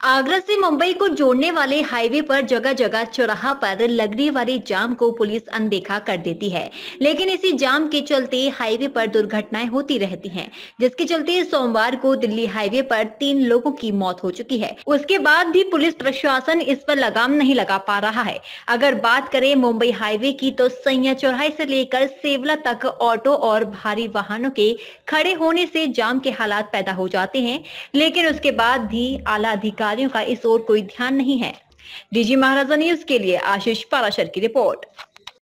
आगरा से मुंबई को जोड़ने वाले हाईवे पर जगह जगह चौराहा पर लगने वाले जाम को पुलिस अनदेखा कर देती है। लेकिन इसी जाम के चलते हाईवे पर दुर्घटनाएँ होती रहती हैं, जिसके चलते सोमवार को दिल्ली हाईवे पर तीन लोगों की मौत हो चुकी है। उसके बाद भी पुलिस प्रशासन इस पर लगाम नहीं लगा पा रहा है। अगर बात करें मुंबई हाईवे की तो सैया चौराहे से लेकर सेवला तक ऑटो और भारी वाहनों के खड़े होने से जाम के हालात पैदा हो जाते हैं। लेकिन उसके बाद भी आला अधिकारी अधिकारियों का इस ओर कोई ध्यान नहीं है। डीजी महाराजा न्यूज़ के लिए आशीष पाराशर की रिपोर्ट।